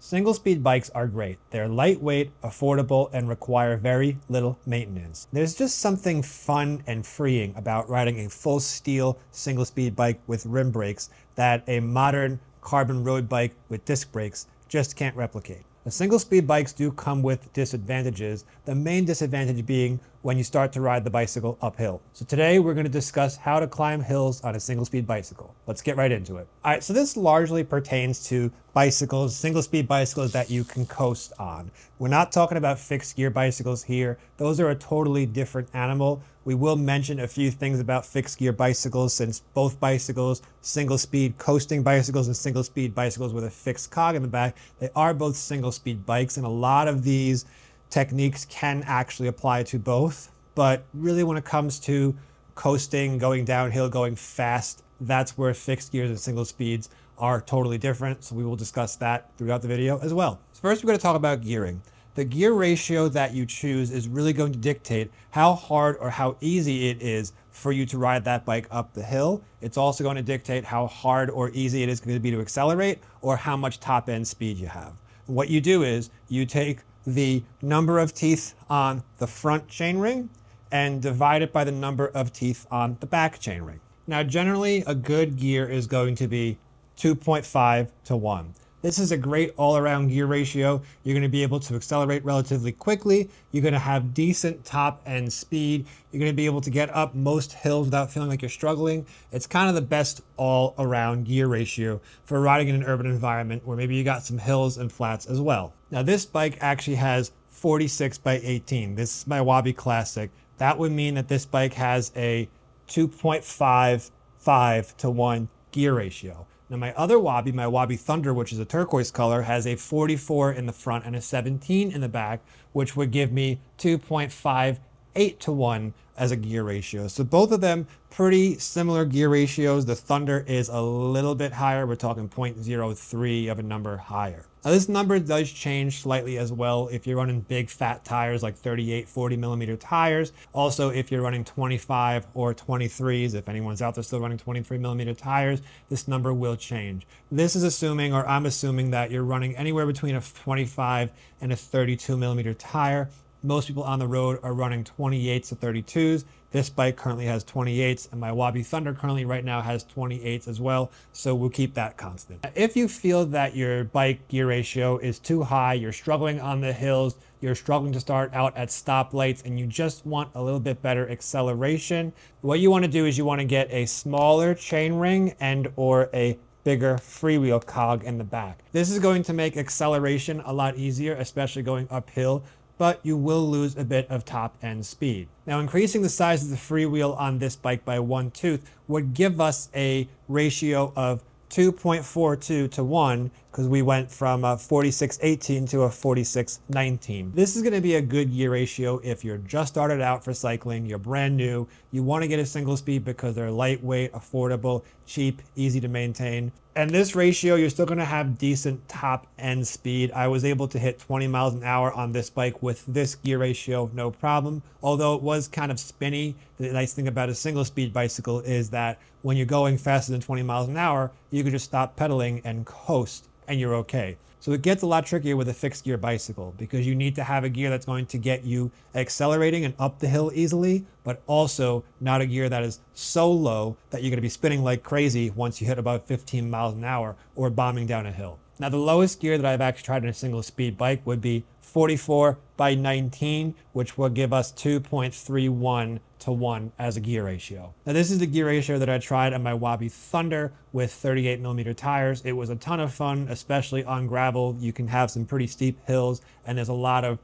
Single speed bikes are great. They're lightweight, affordable, and require very little maintenance. There's just something fun and freeing about riding a full steel single speed bike with rim brakes that a modern carbon road bike with disc brakes just can't replicate. The single speed bikes do come with disadvantages, the main disadvantage being when you start to ride the bicycle uphill. So today we're going to discuss how to climb hills on a single speed bicycle. Let's get right into it. All right, so this largely pertains to bicycles, single speed bicycles that you can coast on. We're not talking about fixed gear bicycles here. Those are a totally different animal. We will mention a few things about fixed gear bicycles since both bicycles, single speed coasting bicycles and single speed bicycles with a fixed cog in the back, they are both single speed bikes and a lot of these techniques can actually apply to both. But really, when it comes to coasting, going downhill, going fast, that's where fixed gears and single speeds are totally different. So we will discuss that throughout the video as well. So first, we're going to talk about gearing. The gear ratio that you choose is really going to dictate how hard or how easy it is for you to ride that bike up the hill. It's also going to dictate how hard or easy it is going to be to accelerate or how much top end speed you have. What you do is you take the number of teeth on the front chainring and divide it by the number of teeth on the back chainring. Now, generally, a good gear is going to be 2.5 to 1. This is a great all-around gear ratio. You're going to be able to accelerate relatively quickly. You're going to have decent top end speed. You're going to be able to get up most hills without feeling like you're struggling. It's kind of the best all-around gear ratio for riding in an urban environment where maybe you got some hills and flats as well. Now this bike actually has 46 by 18. This is my Wabi Classic. That would mean that this bike has a 2.55 to 1 gear ratio. Now my other Wabi, my Wabi Thunder, which is a turquoise color, has a 44 in the front and a 17 in the back, which would give me 2.58 to 1 as a gear ratio. So both of them pretty similar gear ratios. The Thunder is a little bit higher. We're talking 0.03 of a number higher. Now this number does change slightly as well if you're running big fat tires like 38, 40 millimeter tires. Also, if you're running 25 or 23s, if anyone's out there still running 23 millimeter tires, this number will change. This is assuming, or I'm assuming that you're running anywhere between a 25 and a 32 millimeter tire. Most people on the road are running 28s to 32s. This bike currently has 28s and my Wabi Thunder currently right now has 28s as well. So we'll keep that constant. If you feel that your bike gear ratio is too high, you're struggling on the hills, you're struggling to start out at stoplights and you just want a little bit better acceleration, what you want to do is you want to get a smaller chainring and or a bigger freewheel cog in the back. This is going to make acceleration a lot easier, especially going uphill but you will lose a bit of top end speed. Now increasing the size of the freewheel on this bike by one tooth would give us a ratio of 2.42 to 1 because we went from a 46.18 to a 46.19. This is going to be a good gear ratio if you're just started out for cycling, you're brand new, you want to get a single speed because they're lightweight, affordable, cheap, easy to maintain. And this ratio, you're still going to have decent top end speed. I was able to hit 20 miles an hour on this bike with this gear ratio, no problem. Although it was kind of spinny. The nice thing about a single speed bicycle is that when you're going faster than 20 miles an hour, you can just stop pedaling and coast and you're okay. So it gets a lot trickier with a fixed gear bicycle because you need to have a gear that's going to get you accelerating and up the hill easily, but also not a gear that is so low that you're going to be spinning like crazy once you hit about 15 miles an hour or bombing down a hill. Now the lowest gear that I've actually tried in a single speed bike would be 44 by 19, which will give us 2.31 to 1 as a gear ratio. Now this is the gear ratio that I tried on my Wabi Thunder with 38 millimeter tires. It was a ton of fun, especially on gravel. You can have some pretty steep hills and there's a lot of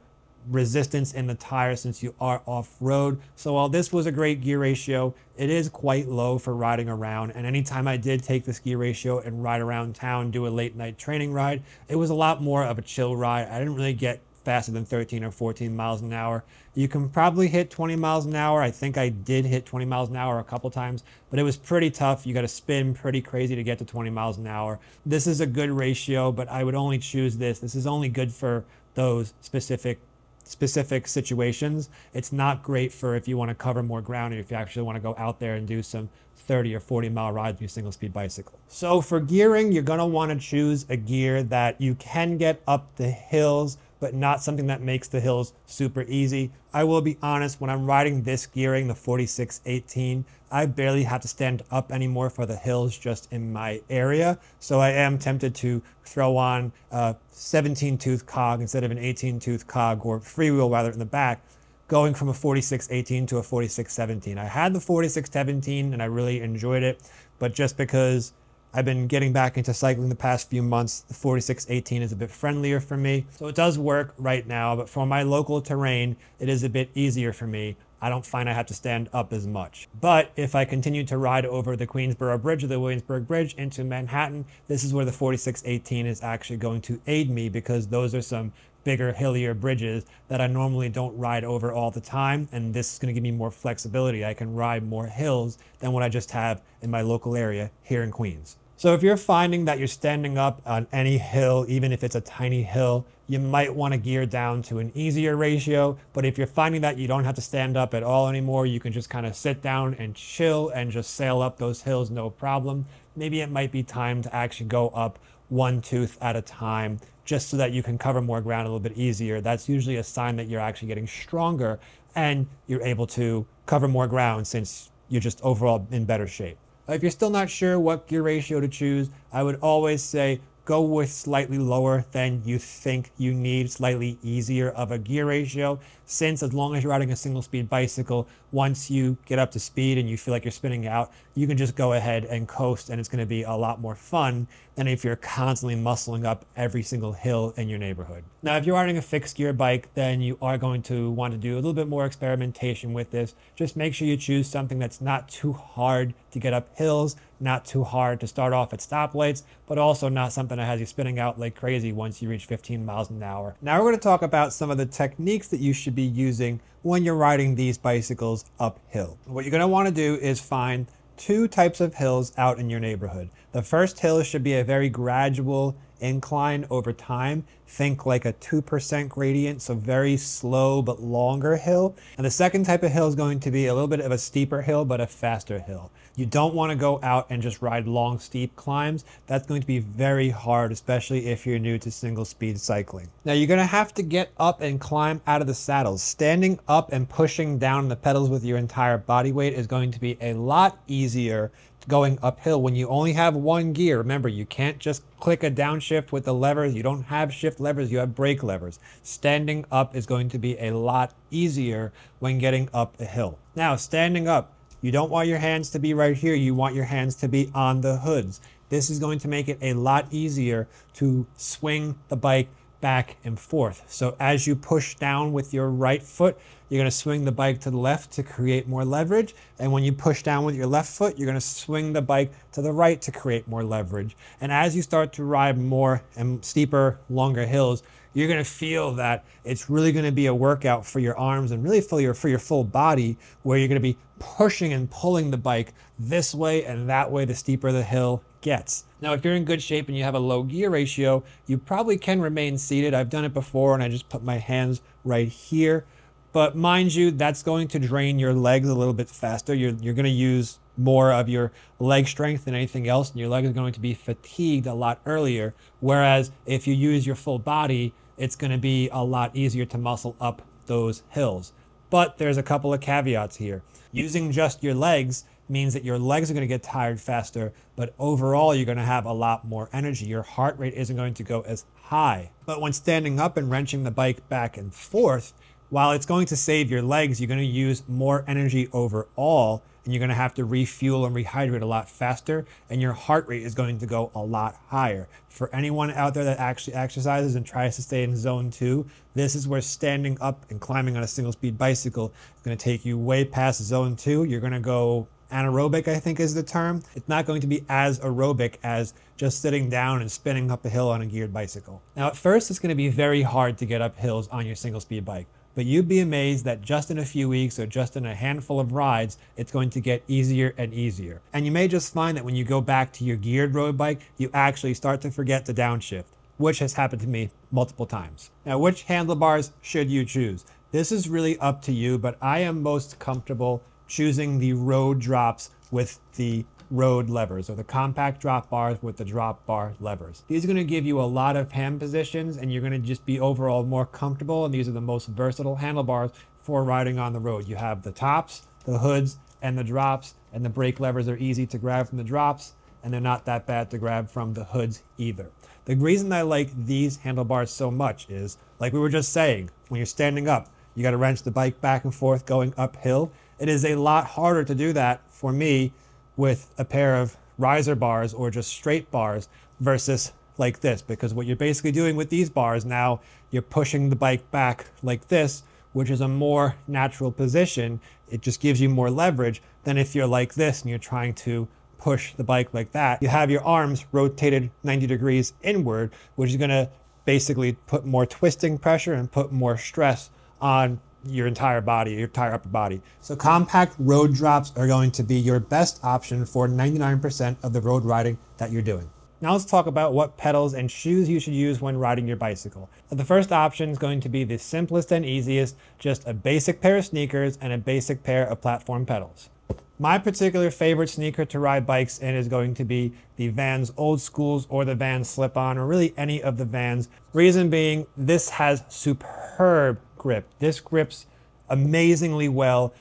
resistance in the tire since you are off-road. So while this was a great gear ratio, it is quite low for riding around. And anytime I did take this gear ratio and ride around town, do a late night training ride, it was a lot more of a chill ride. I didn't really get faster than 13 or 14 miles an hour. You can probably hit 20 miles an hour. I think I did hit 20 miles an hour a couple times, but it was pretty tough. You got to spin pretty crazy to get to 20 miles an hour. This is a good ratio, but I would only choose this. This is only good for those specific specific situations. It's not great for if you want to cover more ground or if you actually want to go out there and do some 30 or 40 mile rides on your single speed bicycle. So for gearing, you're going to want to choose a gear that you can get up the hills but not something that makes the hills super easy. I will be honest, when I'm riding this gearing, the 4618, I barely have to stand up anymore for the hills just in my area. So I am tempted to throw on a 17 tooth cog instead of an 18 tooth cog or freewheel rather in the back going from a 4618 to a 4617. I had the 4617 and I really enjoyed it, but just because I've been getting back into cycling the past few months. The 4618 is a bit friendlier for me. So it does work right now, but for my local terrain, it is a bit easier for me. I don't find I have to stand up as much. But if I continue to ride over the Queensboro Bridge or the Williamsburg Bridge into Manhattan, this is where the 4618 is actually going to aid me because those are some bigger, hillier bridges that I normally don't ride over all the time. And this is going to give me more flexibility. I can ride more hills than what I just have in my local area here in Queens. So if you're finding that you're standing up on any hill, even if it's a tiny hill, you might want to gear down to an easier ratio. But if you're finding that you don't have to stand up at all anymore, you can just kind of sit down and chill and just sail up those hills, no problem. Maybe it might be time to actually go up one tooth at a time just so that you can cover more ground a little bit easier. That's usually a sign that you're actually getting stronger and you're able to cover more ground since you're just overall in better shape. If you're still not sure what gear ratio to choose, I would always say go with slightly lower than you think you need, slightly easier of a gear ratio. Since as long as you're riding a single speed bicycle, once you get up to speed and you feel like you're spinning out, you can just go ahead and coast and it's gonna be a lot more fun than if you're constantly muscling up every single hill in your neighborhood. Now, if you're riding a fixed gear bike, then you are going to want to do a little bit more experimentation with this. Just make sure you choose something that's not too hard to get up hills, not too hard to start off at stoplights, but also not something that has you spinning out like crazy once you reach 15 miles an hour. Now we're going to talk about some of the techniques that you should be using when you're riding these bicycles uphill. What you're going to want to do is find two types of hills out in your neighborhood. The first hill should be a very gradual incline over time. Think like a 2% gradient, so very slow but longer hill. And the second type of hill is going to be a little bit of a steeper hill, but a faster hill. You don't want to go out and just ride long, steep climbs. That's going to be very hard, especially if you're new to single speed cycling. Now, you're going to have to get up and climb out of the saddles. Standing up and pushing down the pedals with your entire body weight is going to be a lot easier going uphill when you only have one gear. Remember, you can't just click a downshift with the levers. You don't have shift levers, you have brake levers. Standing up is going to be a lot easier when getting up a hill. Now, standing up, you don't want your hands to be right here. You want your hands to be on the hoods. This is going to make it a lot easier to swing the bike back and forth. So as you push down with your right foot, you're going to swing the bike to the left to create more leverage. And when you push down with your left foot, you're going to swing the bike to the right to create more leverage. And as you start to ride more and steeper, longer hills, you're going to feel that it's really going to be a workout for your arms and really for your for your full body where you're going to be pushing and pulling the bike this way and that way the steeper the hill gets. Now, if you're in good shape and you have a low gear ratio, you probably can remain seated. I've done it before and I just put my hands right here. But mind you, that's going to drain your legs a little bit faster. You're, you're going to use more of your leg strength than anything else, and your leg is going to be fatigued a lot earlier. Whereas if you use your full body, it's going to be a lot easier to muscle up those hills. But there's a couple of caveats here. Using just your legs means that your legs are going to get tired faster, but overall you're going to have a lot more energy. Your heart rate isn't going to go as high. But when standing up and wrenching the bike back and forth, while it's going to save your legs, you're going to use more energy overall and you're going to have to refuel and rehydrate a lot faster and your heart rate is going to go a lot higher. For anyone out there that actually exercises and tries to stay in zone two, this is where standing up and climbing on a single speed bicycle is going to take you way past zone two. You're going to go anaerobic, I think is the term. It's not going to be as aerobic as just sitting down and spinning up a hill on a geared bicycle. Now, at first, it's going to be very hard to get up hills on your single speed bike but you'd be amazed that just in a few weeks or just in a handful of rides, it's going to get easier and easier. And you may just find that when you go back to your geared road bike, you actually start to forget the downshift. which has happened to me multiple times. Now, which handlebars should you choose? This is really up to you, but I am most comfortable choosing the road drops with the road levers or the compact drop bars with the drop bar levers. These are going to give you a lot of hand positions and you're going to just be overall more comfortable and these are the most versatile handlebars for riding on the road. You have the tops, the hoods, and the drops and the brake levers are easy to grab from the drops and they're not that bad to grab from the hoods either. The reason I like these handlebars so much is, like we were just saying, when you're standing up, you got to wrench the bike back and forth going uphill. It is a lot harder to do that for me with a pair of riser bars or just straight bars versus like this. Because what you're basically doing with these bars now you're pushing the bike back like this which is a more natural position. It just gives you more leverage than if you're like this and you're trying to push the bike like that. You have your arms rotated 90 degrees inward which is going to basically put more twisting pressure and put more stress on your entire body, your entire upper body. So compact road drops are going to be your best option for 99% of the road riding that you're doing. Now let's talk about what pedals and shoes you should use when riding your bicycle. The first option is going to be the simplest and easiest, just a basic pair of sneakers and a basic pair of platform pedals. My particular favorite sneaker to ride bikes in is going to be the Vans Old Schools or the Vans Slip-On or really any of the Vans. Reason being, this has superb grip. This grips amazingly well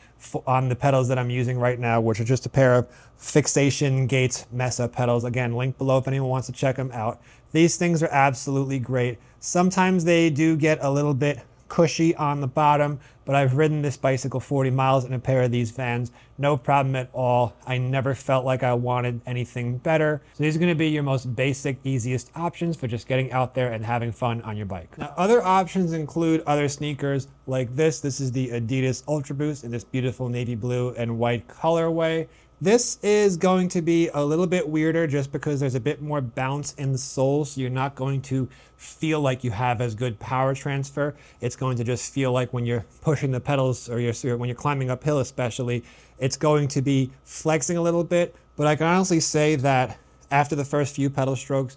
on the pedals that I'm using right now, which are just a pair of Fyxation Gates Mesa pedals. Again, link below if anyone wants to check them out. These things are absolutely great. Sometimes they do get a little bit cushy on the bottom, but I've ridden this bicycle 40 miles in a pair of these Vans. No problem at all. I never felt like I wanted anything better. So these are gonna be your most basic, easiest options for just getting out there and having fun on your bike. Now, other options include other sneakers like this. This is the Adidas Ultra Boost in this beautiful navy blue and white colorway. This is going to be a little bit weirder just because there's a bit more bounce in the sole, so you're not going to feel like you have as good power transfer. It's going to just feel like when you're pushing the pedals or you're, when you're climbing uphill especially, it's going to be flexing a little bit. But I can honestly say that after the first few pedal strokes,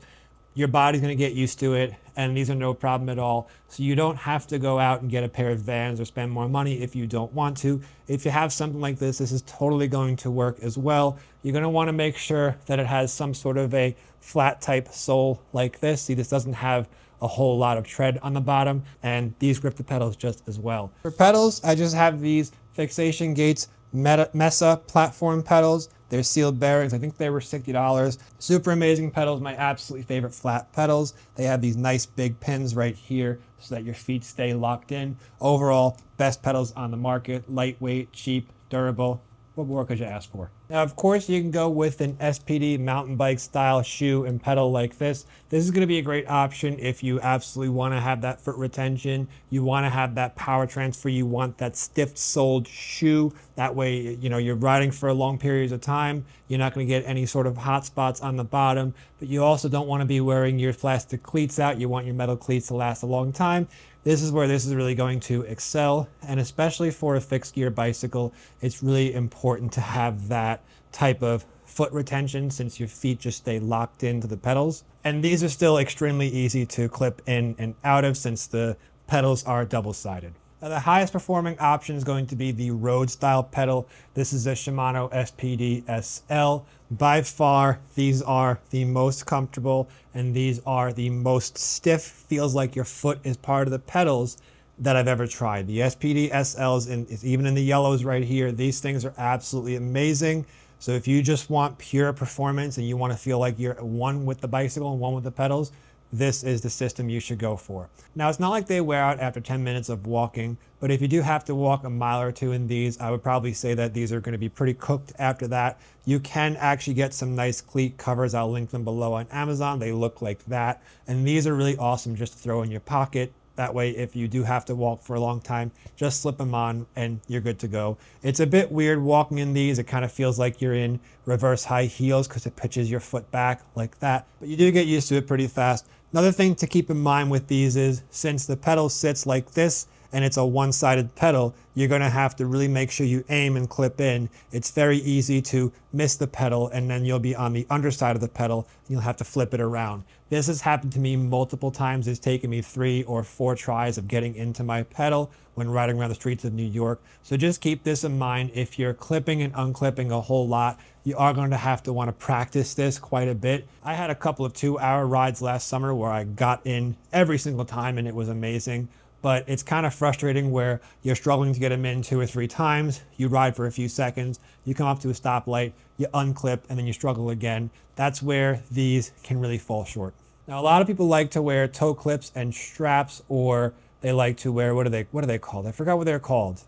your body's going to get used to it and these are no problem at all. So you don't have to go out and get a pair of vans or spend more money if you don't want to. If you have something like this this is totally going to work as well. You're going to want to make sure that it has some sort of a flat type sole like this. See this doesn't have a whole lot of tread on the bottom and these grip the pedals just as well. For pedals i just have these Fyxation gates Meta, Mesa platform pedals. They're sealed bearings. I think they were $60. Super amazing pedals. My absolutely favorite flat pedals. They have these nice big pins right here so that your feet stay locked in. Overall, best pedals on the market. Lightweight, cheap, durable. What more could you ask for? Now, of course, you can go with an SPD mountain bike style shoe and pedal like this. This is going to be a great option if you absolutely want to have that foot retention. You want to have that power transfer. You want that stiff soled shoe. That way, you know, you're riding for long periods of time. You're not going to get any sort of hot spots on the bottom, but you also don't want to be wearing your plastic cleats out. You want your metal cleats to last a long time. This is where this is really going to excel. And especially for a fixed gear bicycle, it's really important to have that type of foot retention since your feet just stay locked into the pedals. And these are still extremely easy to clip in and out of since the pedals are double-sided. Now the highest performing option is going to be the road style pedal. This is a Shimano SPD SL. By far, these are the most comfortable and these are the most stiff, feels like your foot is part of the pedals that I've ever tried. The SPD SLs, and even in the yellows right here, these things are absolutely amazing. So if you just want pure performance and you want to feel like you're one with the bicycle and one with the pedals, this is the system you should go for. Now, it's not like they wear out after 10 minutes of walking, but if you do have to walk a mile or two in these, I would probably say that these are going to be pretty cooked after that. You can actually get some nice cleat covers. I'll link them below on Amazon. They look like that. And these are really awesome just to throw in your pocket that way, if you do have to walk for a long time, just slip them on and you're good to go. It's a bit weird walking in these. It kind of feels like you're in reverse high heels because it pitches your foot back like that. But you do get used to it pretty fast. Another thing to keep in mind with these is since the pedal sits like this and it's a one-sided pedal, you're going to have to really make sure you aim and clip in. It's very easy to miss the pedal and then you'll be on the underside of the pedal and you'll have to flip it around. This has happened to me multiple times. It's taken me three or four tries of getting into my pedal when riding around the streets of New York. So just keep this in mind. If you're clipping and unclipping a whole lot, you are going to have to want to practice this quite a bit. I had a couple of two hour rides last summer where I got in every single time and it was amazing but it's kind of frustrating where you're struggling to get them in two or three times. You ride for a few seconds, you come up to a stoplight, you unclip, and then you struggle again. That's where these can really fall short. Now, a lot of people like to wear toe clips and straps, or they like to wear what are they what are they called? I forgot what they're called.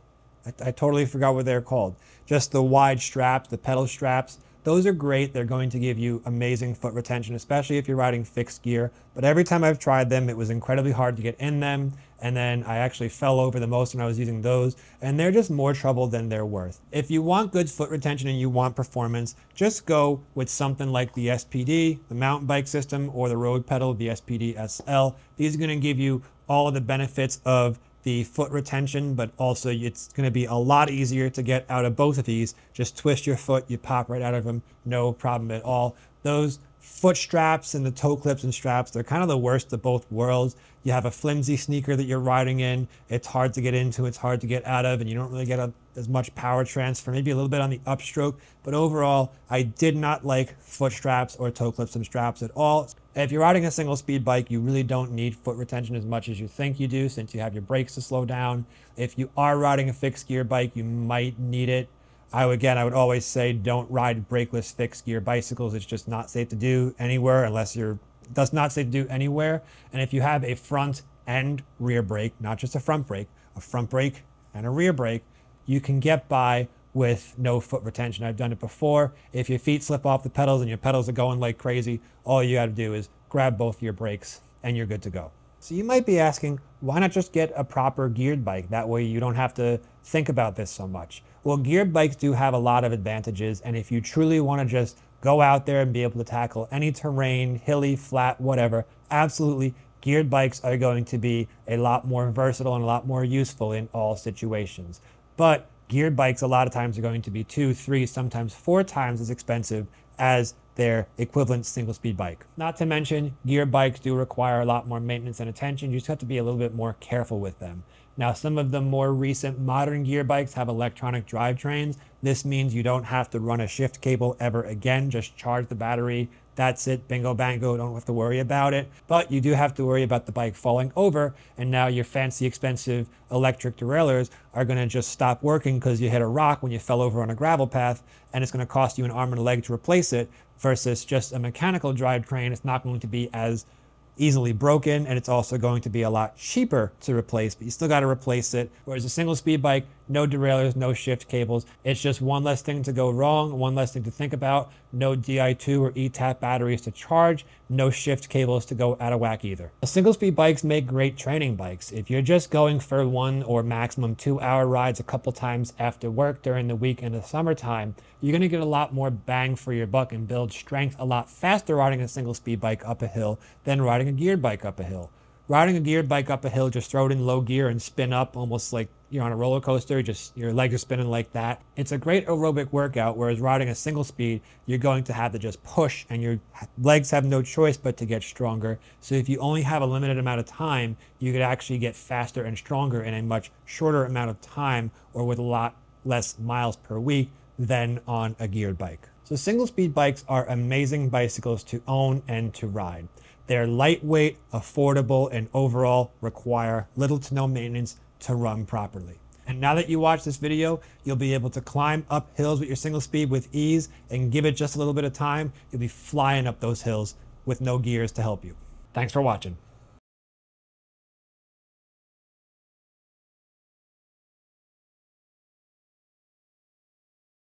I, I totally forgot what they're called. Just the wide straps, the pedal straps. Those are great. They're going to give you amazing foot retention, especially if you're riding fixed gear. But every time I've tried them, it was incredibly hard to get in them. And then I actually fell over the most when I was using those. And they're just more trouble than they're worth. If you want good foot retention and you want performance, just go with something like the SPD, the mountain bike system, or the road pedal, the SPD SL. These are going to give you all of the benefits of the foot retention, but also it's going to be a lot easier to get out of both of these. Just twist your foot, you pop right out of them, no problem at all. Those foot straps and the toe clips and straps, they're kind of the worst of both worlds. You have a flimsy sneaker that you're riding in, it's hard to get into, it's hard to get out of, and you don't really get a, as much power transfer, maybe a little bit on the upstroke. But overall, I did not like foot straps or toe clips and straps at all. If you're riding a single speed bike, you really don't need foot retention as much as you think you do since you have your brakes to slow down. If you are riding a fixed gear bike, you might need it. I would, again, I would always say don't ride brakeless fixed gear bicycles. It's just not safe to do anywhere unless you're, does not safe to do anywhere. And if you have a front and rear brake, not just a front brake, a front brake and a rear brake, you can get by with no foot retention. I've done it before. If your feet slip off the pedals and your pedals are going like crazy, all you got to do is grab both your brakes and you're good to go. So you might be asking, why not just get a proper geared bike? That way you don't have to think about this so much. Well, geared bikes do have a lot of advantages. And if you truly want to just go out there and be able to tackle any terrain, hilly, flat, whatever, absolutely, geared bikes are going to be a lot more versatile and a lot more useful in all situations. But geared bikes a lot of times are going to be two, three, sometimes four times as expensive as their equivalent single speed bike. Not to mention, gear bikes do require a lot more maintenance and attention. You just have to be a little bit more careful with them. Now, some of the more recent modern gear bikes have electronic drivetrains. This means you don't have to run a shift cable ever again, just charge the battery, that's it, bingo bango, don't have to worry about it. But you do have to worry about the bike falling over, and now your fancy, expensive electric derailleurs are going to just stop working because you hit a rock when you fell over on a gravel path, and it's going to cost you an arm and a leg to replace it, versus just a mechanical drivetrain. It's not going to be as easily broken and it's also going to be a lot cheaper to replace, but you still got to replace it. Whereas a single speed bike, no derailleurs, no shift cables. It's just one less thing to go wrong, one less thing to think about. No Di2 or eTap batteries to charge, no shift cables to go out of whack either. Single speed bikes make great training bikes. If you're just going for one or maximum two hour rides a couple times after work during the week in the summertime, you're going to get a lot more bang for your buck and build strength a lot faster riding a single speed bike up a hill than riding a geared bike up a hill. Riding a geared bike up a hill, just throw it in low gear and spin up almost like you're on a roller coaster, just your legs are spinning like that. It's a great aerobic workout, whereas riding a single speed, you're going to have to just push and your legs have no choice but to get stronger. So if you only have a limited amount of time, you could actually get faster and stronger in a much shorter amount of time or with a lot less miles per week than on a geared bike. So single speed bikes are amazing bicycles to own and to ride. They're lightweight, affordable, and overall require little to no maintenance to run properly. And now that you watch this video, you'll be able to climb up hills with your single speed with ease and give it just a little bit of time. You'll be flying up those hills with no gears to help you. Thanks for watching.